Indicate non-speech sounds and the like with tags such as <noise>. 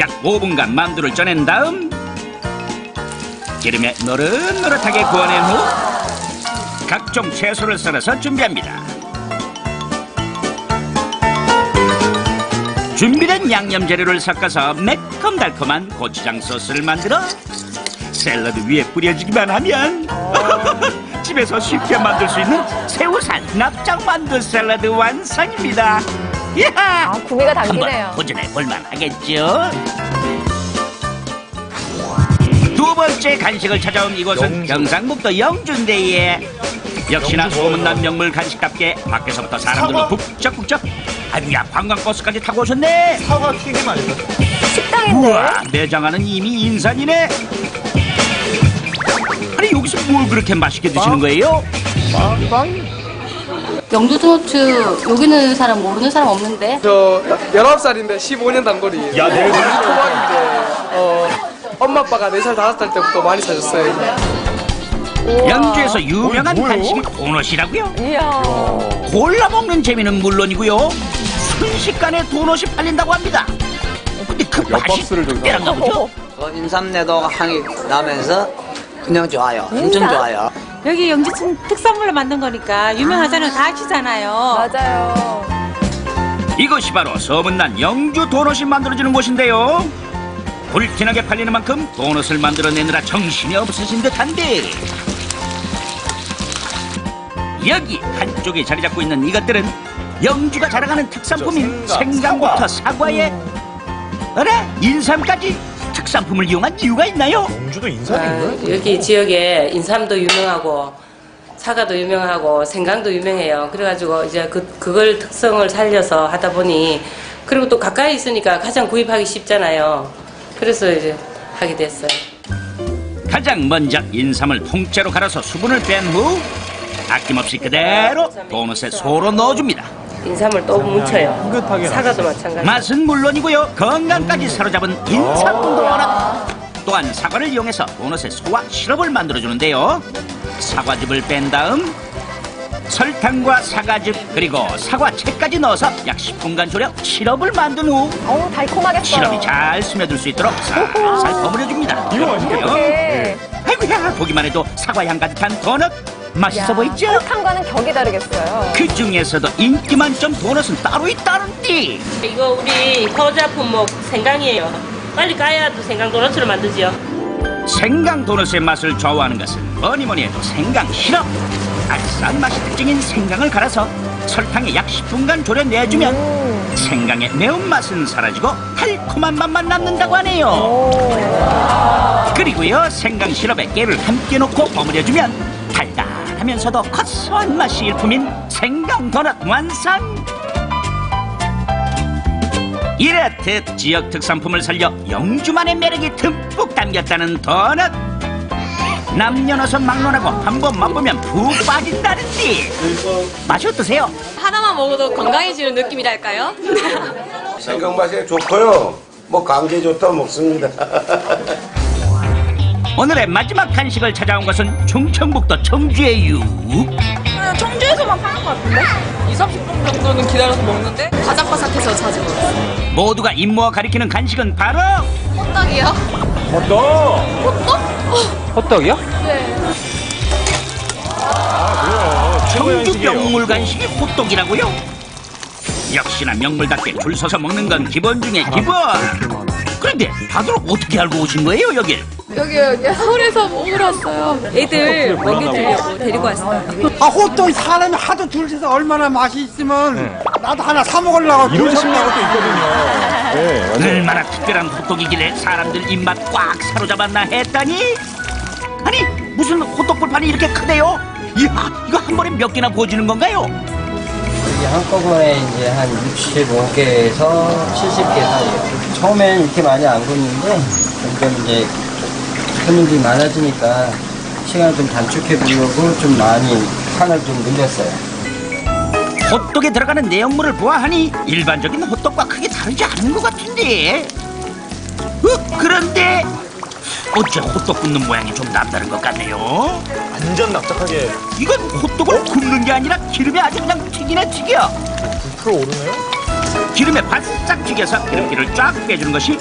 약 5분간 만두를 쪄낸 다음 기름에 노릇노릇하게 구워낸 후 각종 채소를 썰어서 준비합니다. 준비된 양념 재료를 섞어서 매콤달콤한 고추장 소스를 만들어 샐러드 위에 뿌려주기만 하면 <laughs> 집에서 쉽게 만들 수 있는 새우살 납작 만두 샐러드 완성입니다. 이야! 아, 구미가 당기네요. 한번 도전해 볼만 하겠죠? 두 번째 간식을 찾아온 이곳은 경상북도 영준대에 역시나 소문난 명물 간식답게 밖에서부터 사람들로 북적북적 아유야 관광버스까지 타고 오셨네 사과 튀김 아닐까? 식당인데. 우와 매장하는 이미 인산이네 아니 여기서 뭘 그렇게 맛있게 드시는 거예요? 영주 도너츠 여기는 사람 모르는 사람 없는데 저 19살인데 15년 단거리 야, 내일 초반인데 어, 엄마 아빠가 4살 5살 때부터 많이 사줬어요 연주에서 유명한 뭐예요? 간식이 도넛이라고요? 이야. 골라 먹는 재미는 물론이고요. 순식간에 도넛이 팔린다고 합니다. 어, 근데 그 맛이 엿박스를 저기서 특별한가 보죠? 어, 인삼내도 향이 나면서 그냥 좋아요. 엄청 좋아요. 여기 영지층 특산물로 만든 거니까 유명하잖아요. 다 아시잖아요. 맞아요. 이것이 바로 소문난 영주 도넛이 만들어지는 곳인데요. 불티나게 팔리는 만큼 도넛을 만들어내느라 정신이 없으신 듯한데 여기 한쪽에 자리 잡고 있는 이것들은 영주가 자랑하는 특산품인 생강, 생강부터 사과에 어라 인삼까지 특산품을 이용한 이유가 있나요? 공주도 아, 인삼인가? 여기 지역에 인삼도 유명하고 사과도 유명하고 생강도 유명해요. 그래가지고 이제 그 그걸 특성을 살려서 하다 보니 그리고 또 가까이 있으니까 가장 구입하기 쉽잖아요. 그래서 이제 하게 됐어요. 가장 먼저 인삼을 통째로 갈아서 수분을 뺀 후 아낌없이 그대로 도넛에 소로 넣어줍니다. 인삼을 또 뭉쳐요. 사과도 마찬가지. 맛은 물론이고요. 건강까지 사로잡은 인삼 도넛 또한 사과를 이용해서 도넛에 소와 시럽을 만들어주는데요. 사과즙을 뺀 다음 설탕과 사과즙 그리고 사과채까지 넣어서 약 10분간 졸여 시럽을 만든 후 어우, 달콤하겠어요. 시럽이 잘 스며들 수 있도록 살살 버무려줍니다. 이거 맛있겠다. 네. 아이고야! 보기만 해도 사과향 가득한 도넛 맛있어 보이죠? 설탕과는 격이 다르겠어요. 그 중에서도 인기 만점 도넛은 따로 있다는디 이거 우리 효자 품 목 생강이에요. 빨리 까야 또 생강 도넛으로 만들지요. 생강 도넛의 맛을 좌우하는 것은 뭐니 뭐니 해도 생강 시럽 알싸한 맛이 특징인 생강을 갈아서 설탕에 약 10분간 졸여내주면 생강의 매운맛은 사라지고 달콤한 맛만 남는다고 하네요 그리고요 생강 시럽에 깨를 함께 넣고 버무려주면 달달 하면서도 고소한 맛이 일품인 생강 도넛 완성 이렇듯 지역 특산품을 살려 영주만의 매력이 듬뿍 담겼다는 도넛 남녀노소 막론하고 한 번 맛보면 푹 빠진다는지 맛이 어떠세요? 하나만 먹어도 건강해지는 느낌이랄까요? 생강 맛이 좋고요. 뭐 감기에 좋다 먹습니다. <laughs> 오늘의 마지막 간식을 찾아온 것은 충청북도 청주의 유 청주에서만 파는 것 같은데? 2, 30분 정도는 기다려서 먹는데? 바삭바삭해서 자주 먹어요. 모두가 임모가 가리키는 간식은 바로 호떡이요? 어떠? 호떡? 호떡이요? 네. 청주 명물 간식이 호떡이라고요? 역시나 명물답게 줄 서서 먹는 건 기본 중에 기본 그런데 다들 어떻게 알고 오신 거예요 여길? 여기 서울에서 먹으러 왔어요. 애들 먹여주려고 데리고 왔어요. 아, 호떡 사람이 하도 줄 서서 얼마나 맛이 있으면 나도 하나 사 먹으려고 이런. 심리가 또 있거든요. 네, 완전. 얼마나 특별한 호떡이길래 사람들 입맛 꽉 사로잡았나 했더니 아니 무슨 호떡 불판이 이렇게 크대요? 이야 이거 한 번에 몇 개나 구워지는 건가요? 이게 한꺼번에 이제 한 65개에서 70개 사이에요. 처음엔 이렇게 많이 안 굽는데 점점 이제 손님들이 많아지니까 시간을 좀 단축해 보려고 좀 많이 판을 좀 늘렸어요. 호떡에 들어가는 내용물을 보아하니 일반적인 호떡과 크게 다르지 않은 것 같은데. 어, 그런데 어째 호떡 굽는 모양이 좀 남다른 것 같네요. 완전 납작하게. 이건 호떡을 굽는 게 아니라 기름에 아주 그냥 튀기네 튀겨. 풀어 오르네요? 기름에 바싹 튀겨서 기름기를 쫙 빼주는 것이